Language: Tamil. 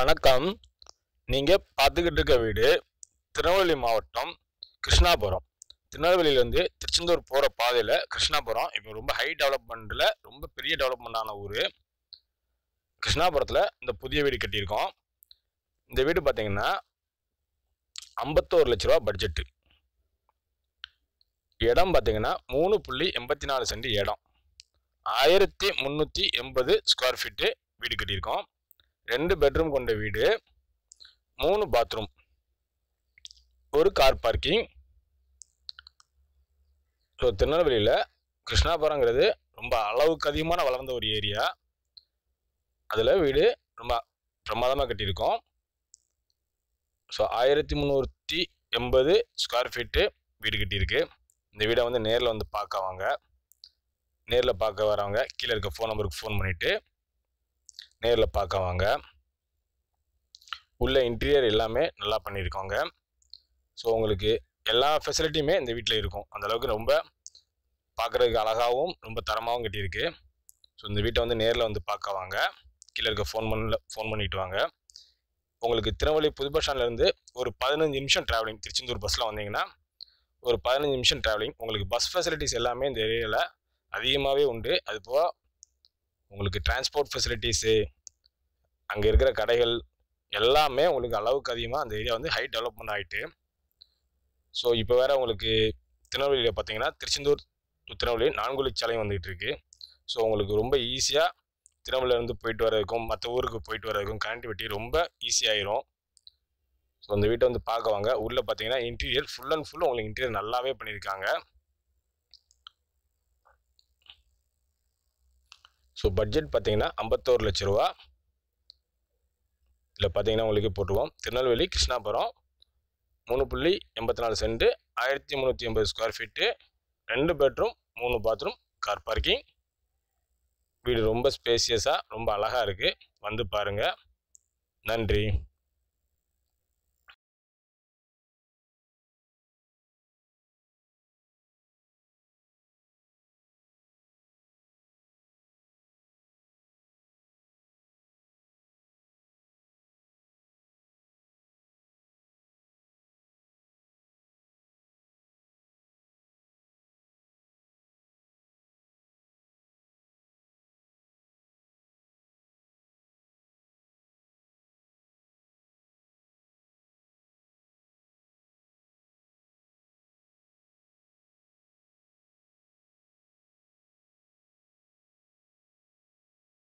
வணக்கம். நீங்கள் பார்த்துக்கிட்டு இருக்க வீடு திருநெல்வேலி மாவட்டம் கிருஷ்ணாபுரம். திருநெல்வேலியிலேருந்து திருச்செந்தூர் போகிற பாதையில் கிருஷ்ணாபுரம். இப்போ ரொம்ப ஹை டெவலப்மெண்ட்டில் ரொம்ப பெரிய டெவலப்மெண்டான ஊர். கிருஷ்ணாபுரத்தில் இந்த புதிய வீடு கட்டியிருக்கோம். இந்த வீடு பார்த்தீங்கன்னா ஐம்பத்தோரு லட்ச ரூபா பட்ஜெட்டு இடம் பார்த்தீங்கன்னா மூணு புள்ளி எண்பத்தி நாலு சென்ட் இடம். ஆயிரத்தி முந்நூற்றி எண்பது ஸ்கொயர் ஃபீட்டு வீடு கட்டியிருக்கோம். ரெண்டு பெட்ரூம் கொண்ட வீடு மூணு பாத்ரூம் ஒரு கார் பார்க்கிங் ஸோ திருநெல்வேலியில் கிருஷ்ணாபுரங்கிறது ரொம்ப அளவுக்கு அதிகமான வளர்ந்த ஒரு ஏரியா அதில் வீடு ரொம்ப பிரமாதமாக கட்டியிருக்கோம். ஸோ ஆயிரத்தி முந்நூற்றி எண்பது ஸ்கொயர் ஃபீட்டு வீடு கட்டியிருக்கு. இந்த வீடை வந்து நேரில் வந்து பார்க்க வாங்க. நேரில் பார்க்க வரவங்க கீழே இருக்க ஃபோன் நம்பருக்கு ஃபோன் பண்ணிவிட்டு நேரில் பார்க்க வாங்க உள்ள இன்டீரியர் எல்லாமே நல்லா பண்ணியிருக்கோங்க ஸோ உங்களுக்கு எல்லா ஃபெசிலிட்டியுமே இந்த வீட்டில் இருக்கும். அந்தளவுக்கு ரொம்ப பார்க்குறதுக்கு அழகாகவும் ரொம்ப தரமாகவும் கட்டியிருக்கு. ஸோ இந்த வீட்டை வந்து நேரில் வந்து பார்க்க வாங்க கீழே இருக்க ஃபோன் பண்ணல ஃபோன் பண்ணிட்டு வாங்க. உங்களுக்கு திருநெல்வேலி புது பஸ் ஸ்டாண்ட்லேருந்து ஒரு பதினஞ்சு நிமிஷம் ட்ராவலிங் திருச்செந்தூர் பஸ்ஸில் வந்தீங்கன்னா ஒரு பதினஞ்சு நிமிஷம் ட்ராவலிங் உங்களுக்கு பஸ் ஃபெசிலிட்டிஸ் எல்லாமே இந்த ஏரியாவில் அதிகமாகவே உண்டு. அது போக உங்களுக்கு டிரான்ஸ்போர்ட் ஃபெசிலிட்டிஸு அங்கே இருக்கிற கடைகள் எல்லாமே உங்களுக்கு அளவுக்கு அதிகமாக அந்த ஏரியா வந்து ஹை டெவலப்மெண்ட் ஆகிட்டு ஸோ இப்போ வேறு உங்களுக்கு திருநெல்வேலியில் பார்த்தீங்கன்னா திருச்செந்தூர் டு திருநெல்வேலி நான்குவழி சாலையும் வந்துகிட்டு இருக்குது ஸோ உங்களுக்கு ரொம்ப ஈஸியாக திருநெல்வேலியிலேருந்து போயிட்டு வரதுக்கும் மற்ற ஊருக்கு போயிட்டு வரதுக்கும் கனெக்டிவிட்டி ரொம்ப ஈஸியாயிரும் ஸோ அந்த வீட்டை வந்து பார்க்க வாங்க. உள்ளே பார்த்தீங்கன்னா இன்டீரியர் ஃபுல் அண்ட் ஃபுல் உங்களுக்கு இன்டீரியர் நல்லாவே பண்ணியிருக்காங்க. ஸோ பட்ஜெட் பார்த்தீங்கன்னா ஐம்பத்தோரு லட்ச ரூபா. இதில் பார்த்தீங்கன்னா உங்களுக்கு போட்டுருவோம். திருநெல்வேலி கிருஷ்ணாபுரம் மூணு புள்ளி எண்பத்தி நாலு சென்ட் ஆயிரத்தி முந்நூற்றி எண்பது ஸ்கொயர் ஃபீட்டு ரெண்டு பெட்ரூம் மூணு பாத்ரூம் கார் பார்க்கிங் வீடு ரொம்ப ஸ்பேசியஸாக ரொம்ப அழகாக இருக்குது வந்து பாருங்கள் நன்றி.